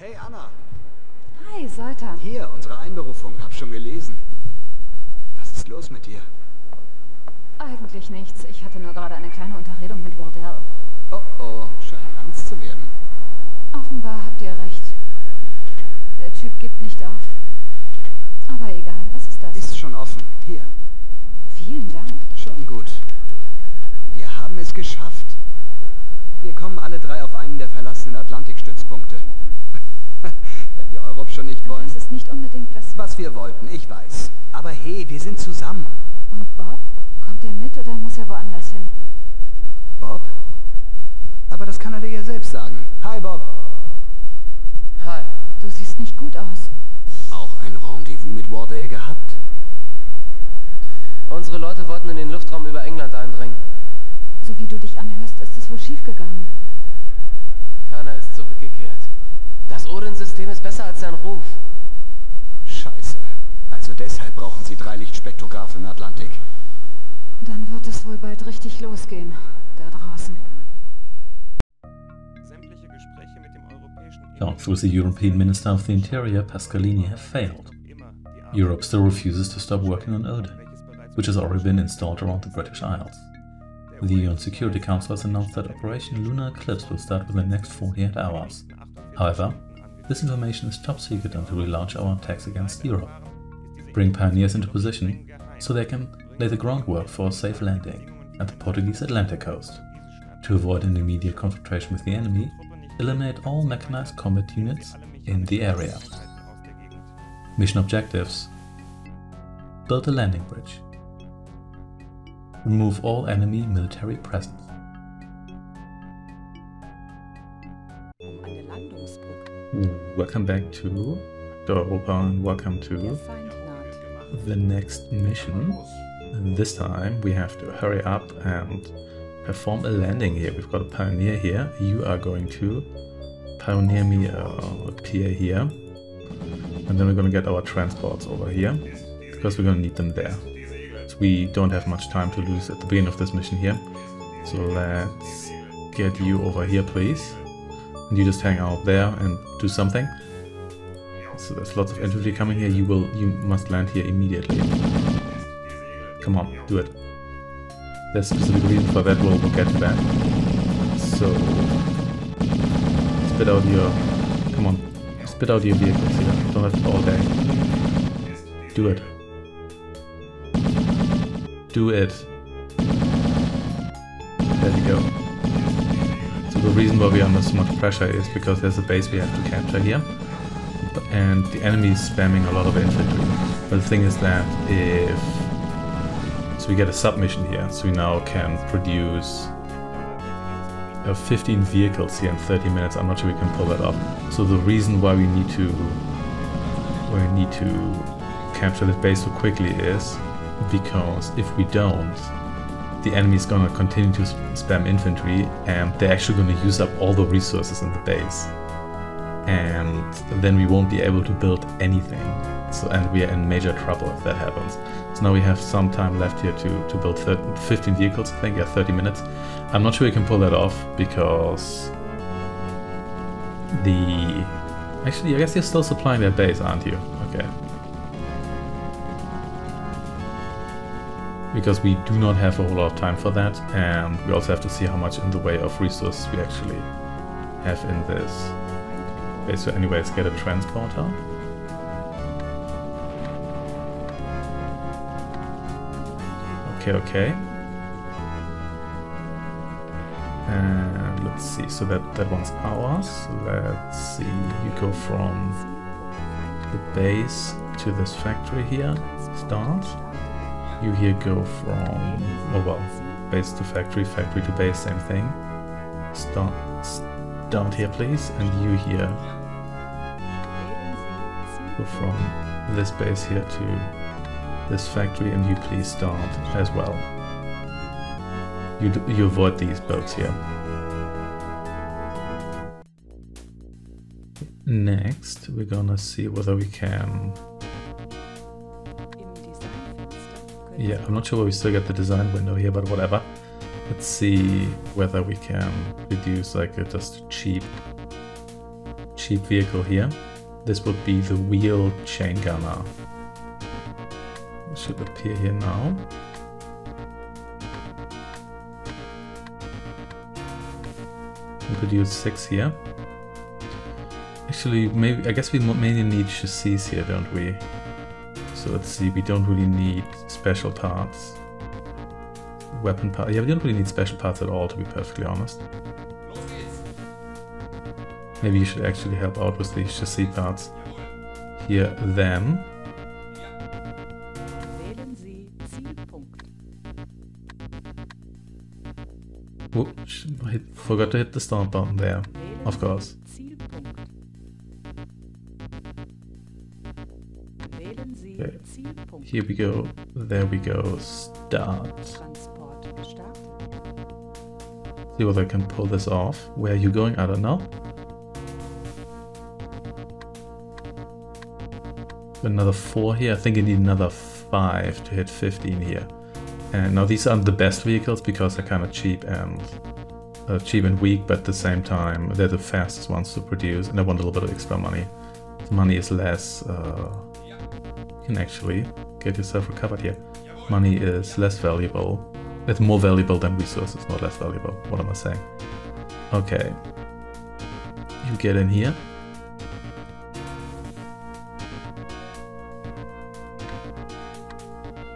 Hey Anna, Hi, Soltan. hier unsere Einberufung. Hab schon gelesen. Was ist los mit dir? Eigentlich nichts. Ich hatte nur gerade eine kleine Unterredung mit Wardell. Oh oh, scheint ernst zu werden. Offenbar habt ihr recht. Der Typ gibt nicht auf. Aber egal, was ist das? Ist schon offen. Hier. Vielen Dank. Schon gut. Wir haben es geschafft. Wir kommen alle drei auf einen der verlassenen Atlantikstützpunkte. Wenn die Europ schon nicht wollen. Das ist nicht unbedingt was... Was wir wollten, ich weiß. Aber hey, wir sind zusammen. Und Bob? Kommt er mit oder muss er woanders hin? Bob? Aber das kann er dir ja selbst sagen. Hi, Bob. Hi. Du siehst nicht gut aus. Auch ein Rendezvous mit Wardell gehabt? Unsere Leute wollten in den Luftraum über England eindringen. So wie du dich anhörst, ist es wohl schiefgegangen. Keiner ist zurückgekehrt. Das Odin-System ist besser als sein Ruf. Scheiße. Also deshalb brauchen sie drei Lichtspektrograph im Atlantik. Dann wird es wohl bald richtig losgehen. Da draußen. Sämtliche Gespräche mit dem europäischen Talks with the European Minister of the Interior, Pascalini, have failed. Europe still refuses to stop working on Odin, which has already been installed around the British Isles. The UN Security Council has announced that Operation Lunar Eclipse will start within the next 48 hours. However, this information is top secret until we launch our attacks against Europe. Bring pioneers into position so they can lay the groundwork for a safe landing at the Portuguese Atlantic coast. To avoid an immediate confrontation with the enemy, eliminate all mechanized combat units in the area. Mission objectives Build a landing bridge. Remove all enemy military presence. Welcome back to Europa open. welcome to the next mission. This time we have to hurry up and perform a landing here. We've got a pioneer here. You are going to pioneer me a, a PA here. And then we're going to get our transports over here because we're going to need them there. So we don't have much time to lose at the beginning of this mission here. So let's get you over here, please. And you just hang out there and do something. So there's lots of infantry coming here. You will, you must land here immediately. Come on, do it. There's specific reason for that. We'll, we'll get to that. So spit out your, come on, spit out your vehicles here. Don't have it all day. Do it. Do it. There you go. The reason why we are under so much pressure is because there's a base we have to capture here and the enemy is spamming a lot of infantry. But the thing is that if so we get a submission here, so we now can produce uh, 15 vehicles here in 30 minutes. I'm not sure we can pull that off. So the reason why we need to why we need to capture this base so quickly is because if we don't, the enemy is gonna continue to spam infantry, and they're actually gonna use up all the resources in the base and then we won't be able to build anything. So and we are in major trouble if that happens. So now we have some time left here to, to build 13, 15 vehicles, I think, yeah, 30 minutes. I'm not sure we can pull that off because the... Actually, I guess you're still supplying their base, aren't you? Okay. Because we do not have a whole lot of time for that, and we also have to see how much in the way of resources we actually have in this Okay, so anyway, let's get a transporter. Okay, okay. And let's see, so that, that one's ours. Let's see, you go from the base to this factory here, start. You here go from, oh well, base to factory, factory to base, same thing. Start, start here please, and you here go from this base here to this factory and you please start as well. You, you avoid these boats here. Next, we're gonna see whether we can... Yeah, I'm not sure where we still get the design window here, but whatever. Let's see whether we can reduce like a just cheap cheap vehicle here. This would be the wheel chain gunner. It should appear here now. We produce six here. Actually, maybe I guess we mainly need chassis here, don't we? So let's see. We don't really need special parts. Weapon parts. Yeah, we don't really need special parts at all, to be perfectly honest. Maybe you should actually help out with these chassis parts here then. Wählen Whoops, oh, I forgot to hit the start button there. Of course. Sie Zielpunkt. Wählen Sie Okay. Here we go. There we go. Start. See whether I can pull this off. Where are you going? I don't know. Another four here. I think I need another five to hit 15 here. And now these aren't the best vehicles because they're kind of cheap and uh, cheap and weak, but at the same time they're the fastest ones to produce, and I want a little bit of extra money. Money is less. Uh, you can actually get yourself recovered here. Money is less valuable. It's more valuable than resources, not less valuable. What am I saying? Okay. You get in here.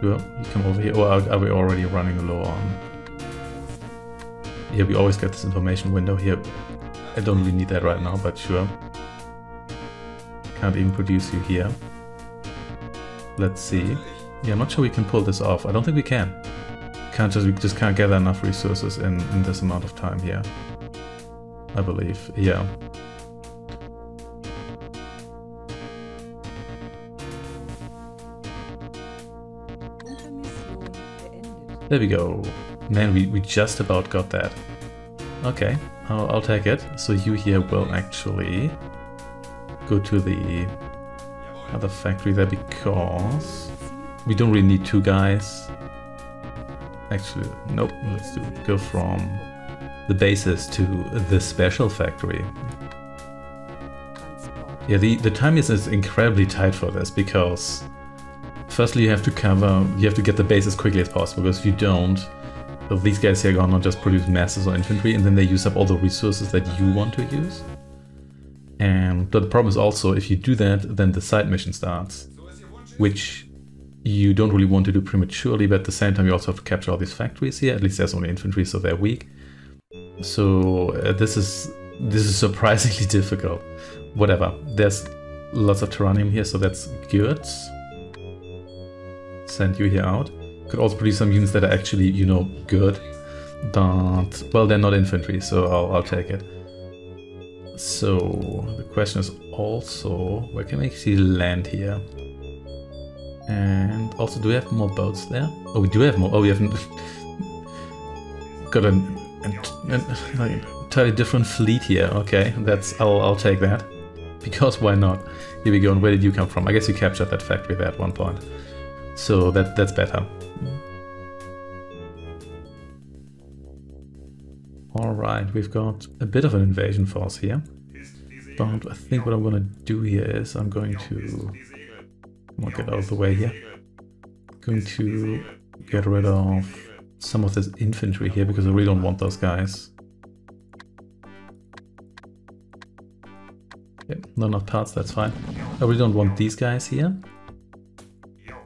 Sure, you come over here. Or are, are we already running low on? Yeah, we always get this information window here. I don't really need that right now, but sure. Can't even produce you here. Let's see. Yeah, I'm not sure we can pull this off. I don't think we can. Can't just we just can't gather enough resources in, in this amount of time here. I believe. Yeah. There we go. Man, we, we just about got that. Okay, I'll, I'll take it. So you here will actually go to the other factory there because we don't really need two guys. Actually, nope. Let's do go from the bases to the special factory. Yeah, the, the time is, is incredibly tight for this because firstly you have to cover, you have to get the base as quickly as possible because if you don't, these guys here are gonna just produce masses of infantry and then they use up all the resources that you want to use. And but the problem is also if you do that, then the side mission starts, which you don't really want to do prematurely, but at the same time you also have to capture all these factories here. At least there's only infantry, so they're weak. So uh, this is this is surprisingly difficult. Whatever. There's lots of Tyrannium here, so that's good. Send you here out. Could also produce some units that are actually, you know, good. But, well, they're not infantry, so I'll, I'll take it. So, the question is also, where can we actually land here? And also, do we have more boats there? Oh, we do have more. Oh, we haven't got an, an, an like, entirely different fleet here. Okay, that's I'll I'll take that because why not? Here we go. And where did you come from? I guess you captured that factory there at one point, so that that's better. All right, we've got a bit of an invasion force here, but I think what I'm gonna do here is I'm going to on, get out of the way here. I'm Going to get rid of some of this infantry here because I really don't want those guys. Okay, not enough parts, that's fine. I really don't want these guys here.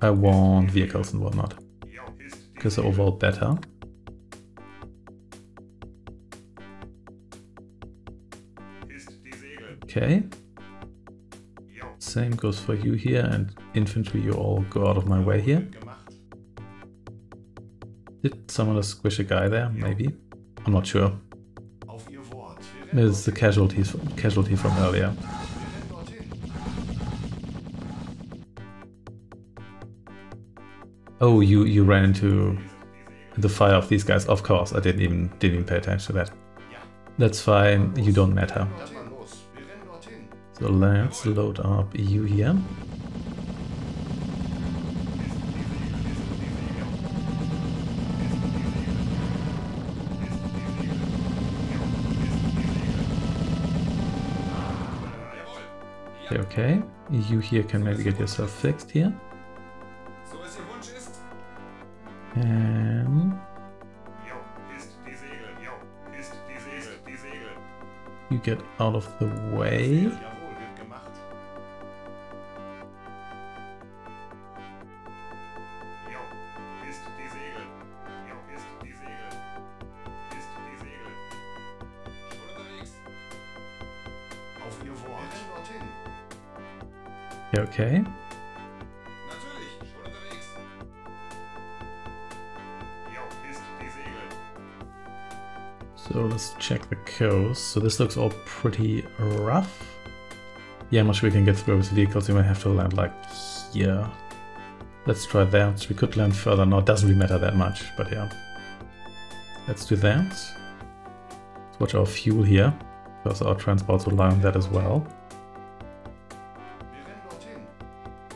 I want vehicles and whatnot. Because they're overall better. Okay. Same goes for you here and infantry, you all go out of my way here. Did someone just squish a guy there? Maybe. I'm not sure. It's the casualties casualty from earlier. Oh, you you ran into the fire of these guys. Of course, I didn't even didn't even pay attention to that. That's fine. You don't matter. So let's load up EU here. Okay. You here can maybe get yourself fixed here. And you get out of the way. The coast. So this looks all pretty rough. Yeah, I'm not sure we can get through with vehicles. We might have to land like here. Let's try that. We could land further. No, it doesn't really matter that much, but yeah. Let's do that. Let's watch our fuel here, because our transports lie on that as well.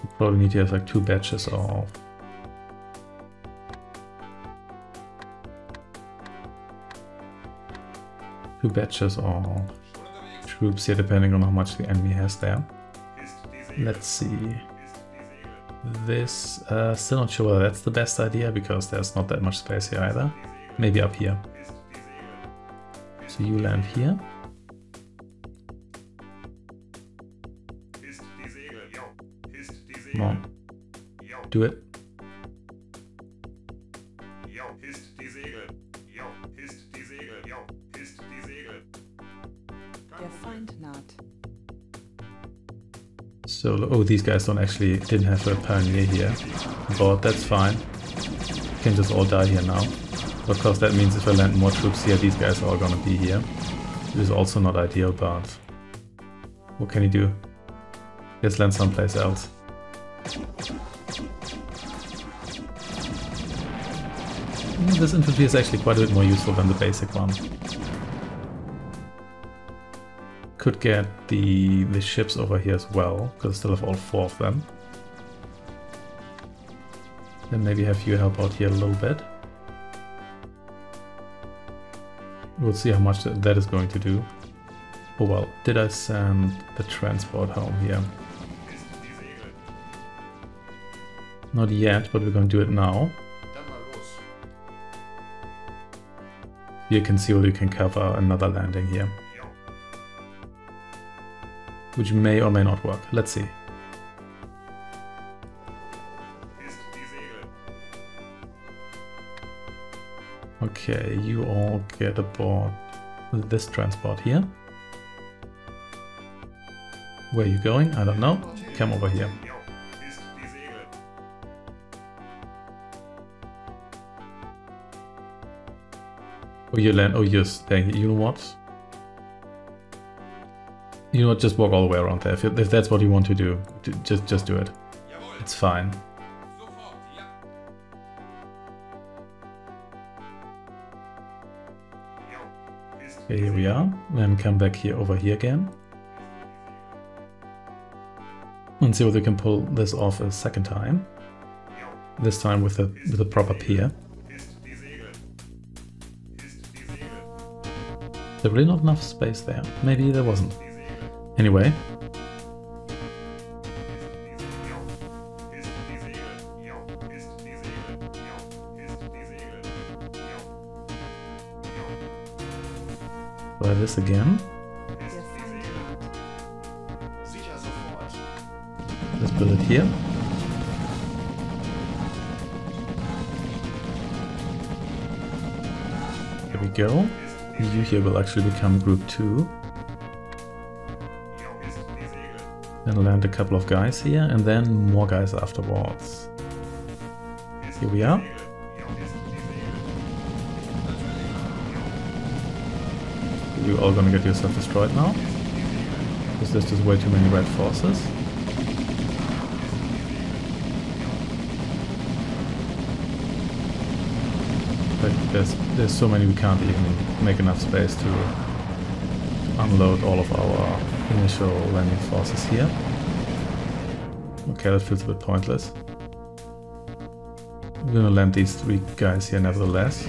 We probably need to have like two batches of two batches or troops here, depending on how much the enemy has there. Let's see. This, uh, still not sure whether that's the best idea because there's not that much space here either. Maybe up here. So you land here. Come on, do it. Feind naht. So, oh, these guys don't actually, didn't have a pioneer here. But that's fine. Can just all die here now. Of course, that means if I land more troops here, these guys are all gonna be here. It is also not ideal, but what can you do? Let's land someplace else. This infantry is actually quite a bit more useful than the basic one. Could get the the ships over here as well, because I still have all four of them. Then maybe have you help out here a little bit. We'll see how much that is going to do. Oh well, did I send the transport home here? Not yet, but we're going to do it now. You can see whether you can cover another landing here, which may or may not work. Let's see. Okay, you all get aboard this transport here. Where are you going? I don't know. Come over here. Oh, you land. Oh, you're staying. You know what? You know? Just walk all the way around there. If, if that's what you want to do, just just do it. It's fine. Sofort. Ja. Jo, ist Okay, here we are. Then come back here over here again. And see whether we can pull this off a second time. This time with a with a proper pier. ist die Segel. Ist die Segel. There really not enough space there. Maybe there wasn't. Anyway, try this again. Let's build it here. Here we go. You here will actually become group 2. Then land a couple of guys here and then more guys afterwards. Here we are. You all gonna get yourself destroyed now? Because there's just way too many red forces. There's there's so many we can't even make enough space to unload all of our initial landing forces here. Okay, that feels a bit pointless. We're gonna land these three guys here nevertheless.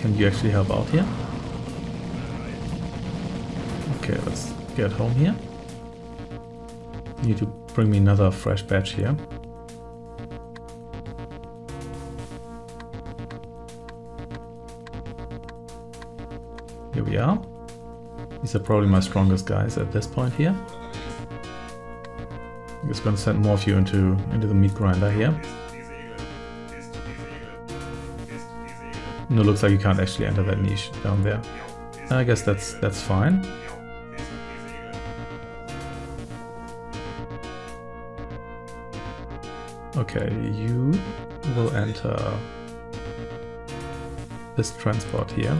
Can you actually help out here? Okay, let's get home here. Need to bring me another fresh batch here. Here we are. Are probably my strongest guys at this point here. I'm just gonna send more of you into into the meat grinder here. No, looks like you can't actually enter that niche down there. I guess that's that's fine. Okay, you will enter this transport here.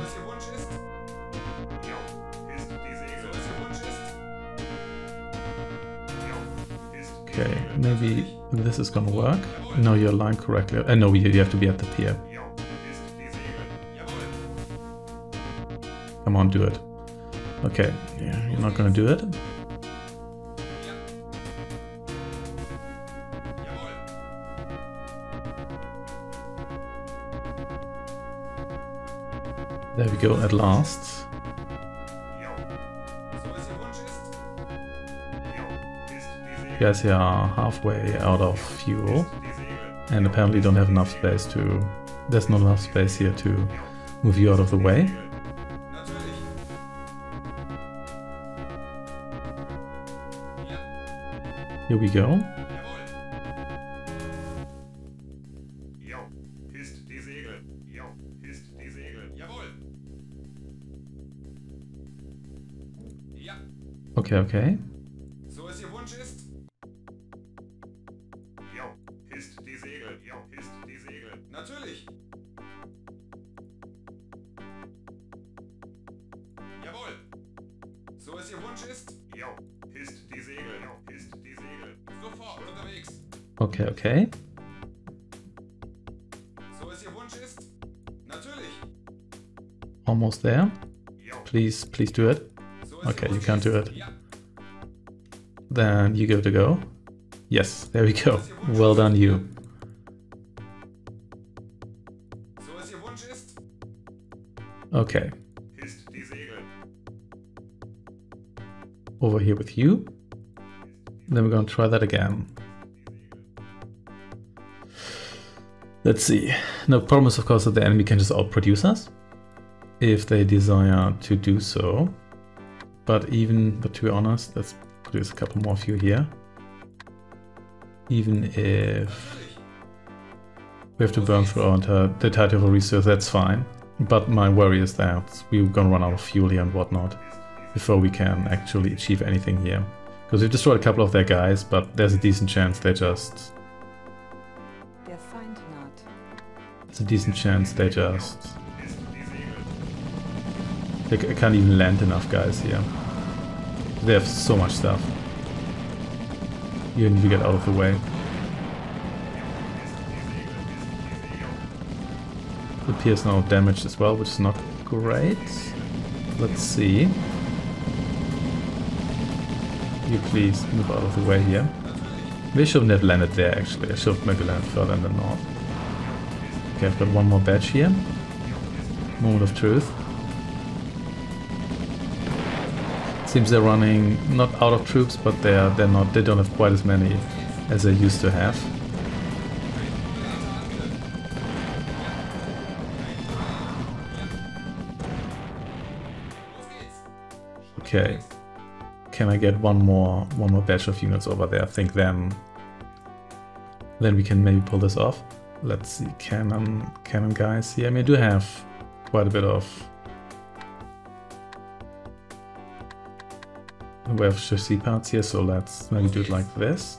Okay, maybe this is gonna work. No, you're aligned correctly. Uh, no, you you have to be at the pier. Come on, do it. Okay, yeah, you're not gonna do it. There we go, at last. Guys here are halfway out of fuel and apparently don't have enough space to... There's not enough space here to move you out of the way. Here we go. Okay, hisst Okay, okay. So es Ihr Wunsch ist. Natürlich. Almost there. Please, please do it. Okay, you can't do it. Then you give it a go. Yes, there we go. Well done, you. So es Ihr Wunsch ist. Okay, Hisst die Segel. over here with you. Then we're gonna try that again. Let's see. The problem is, of course, that the enemy can just outproduce us if they desire to do so. But even, but to be honest, let's produce a couple more of you here. Even if we have to burn through our entire, the entire resource, that's fine. But my worry is that we're gonna run out of fuel here and whatnot before we can actually achieve anything here. Because we've destroyed a couple of their guys, but there's a decent chance they just... It's a decent chance they just... They can't even land enough guys here. They have so much stuff. You need to get out of the way. The pier is now damaged as well, which is not great. Let's see. You please move out of the way here. They shouldn't have landed there actually. I should have maybe landed further in the north. Okay, I've got one more badge here. Moment of truth. Seems they're running not out of troops, but they're they're not they don't have quite as many as they used to have. Okay. Can I get one more one more batch of units over there? I think then then we can maybe pull this off. Let's see, cannon cannon guys. Yeah, I mean I do have quite a bit of we have chassis parts here, so let's maybe do it like this.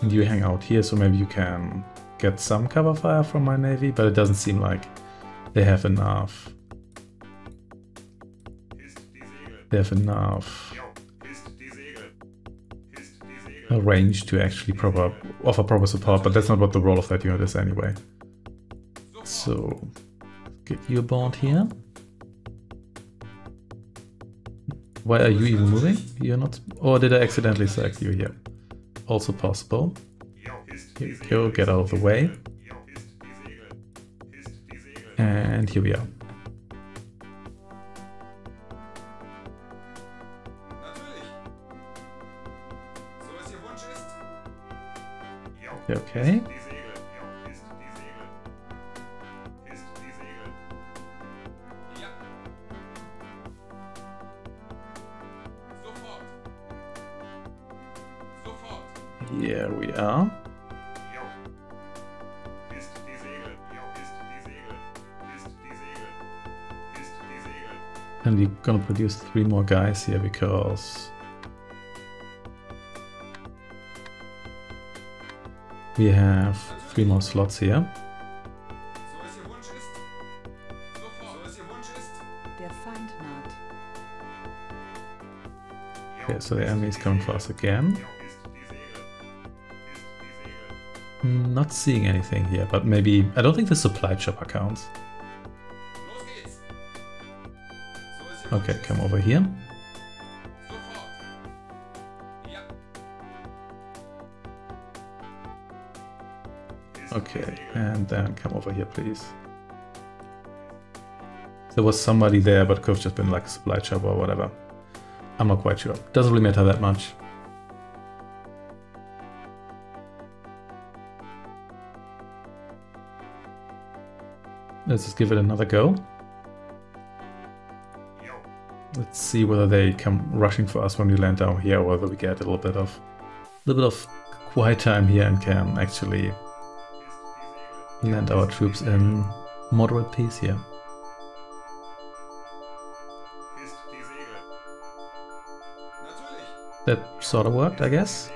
And you hang out here, so maybe you can get some cover fire from my navy, but it doesn't seem like they have enough. They have enough range to actually proper offer proper support, but that's not what the role of that unit is anyway. So get you aboard here. Why are you even moving? You're not. Or did I accidentally select you here? Also possible. Here go, get out of the way. And here we are. Segel. Here we are. And we're gonna produce three more guys here because we have three more slots here. So es Ihr Wunsch ist. Sofort. So es Ihr Wunsch ist. Der Feind naht. Ja. Okay, so the enemy is coming for us again. Ja, ist die Segel. Ist die Segel. Not seeing anything here, but maybe I don't think the supply chopper counts. Los geht's. So es Ihr Okay, come over here. Okay, and then come over here, please. There was somebody there, but could have just been like a supply chopper or whatever. I'm not quite sure. Doesn't really matter that much. Let's just give it another go. Let's see whether they come rushing for us when we land down here, or whether we get a little bit of, a little bit of quiet time here and can actually Land our troops in moderate peace here. That sort of worked, I guess.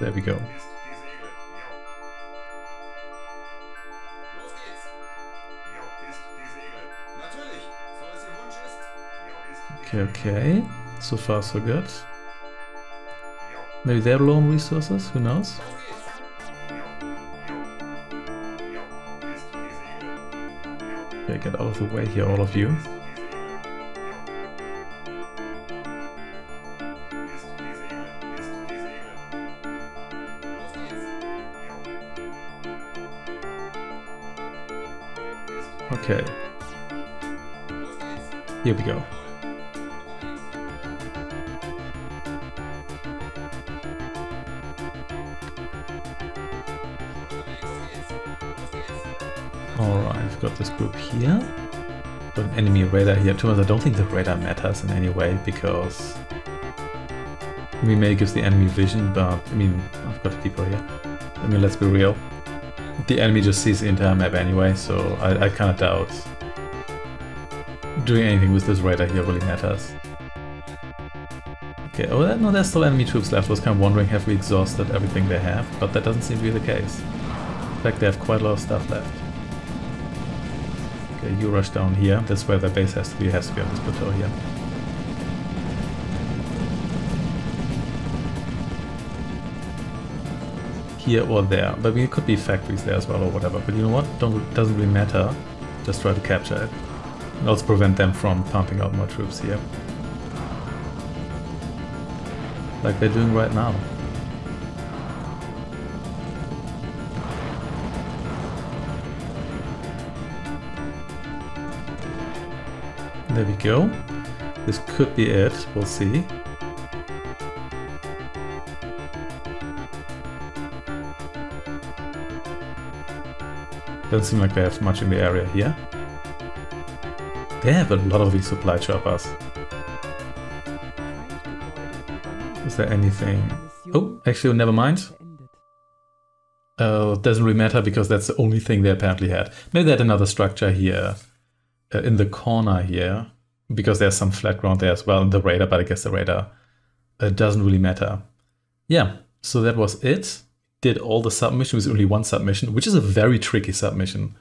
There we go. Okay, okay. So far, so good. Maybe they're low on resources, who knows? Okay, get out of the way here, all of you. Okay. Here we Jo. Got this group here. Got an enemy radar here. To honest, I don't think the radar matters in any way because we may gives the enemy vision, but I mean, I've got people here. I mean, let's be real. The enemy just sees the entire map anyway, so I, I kind of doubt doing anything with this radar here really matters. Okay, oh no, there's still enemy troops left. I was kind of wondering, have we exhausted everything they have? But that doesn't seem to be the case. In fact, they have quite a lot of stuff left. You rush down here. That's where the base has to be. It has to be on this plateau here. Here or there. But I mean, it could be factories there as well or whatever. But you know what? Don't, doesn't really matter. Just try to capture it. And also prevent them from pumping out more troops here. Like they're doing right now. There we go. This could be it. We'll see. Doesn't seem like they have much in the area here. They have a lot of these supply choppers. Is there anything? Oh, actually, never mind. Uh, doesn't really matter because that's the only thing they apparently had. Maybe they had another structure here in the corner here because there's some flat ground there as well in the radar, but I guess the radar uh, doesn't really matter. Yeah, so that was it. Did all the submissions only one submission, which is a very tricky submission,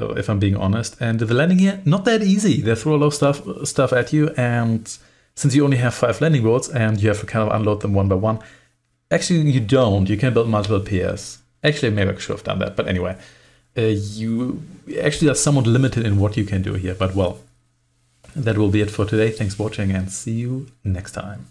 uh, if I'm being honest. And the landing here, not that easy. They throw a lot of stuff stuff at you, and since you only have five landing boards and you have to kind of unload them one by one, Actually, you don't. You can build multiple piers. Actually, maybe I should have done that. But anyway, uh, you actually are somewhat limited in what you can do here. But well, that will be it for today. Thanks for watching and see you next time.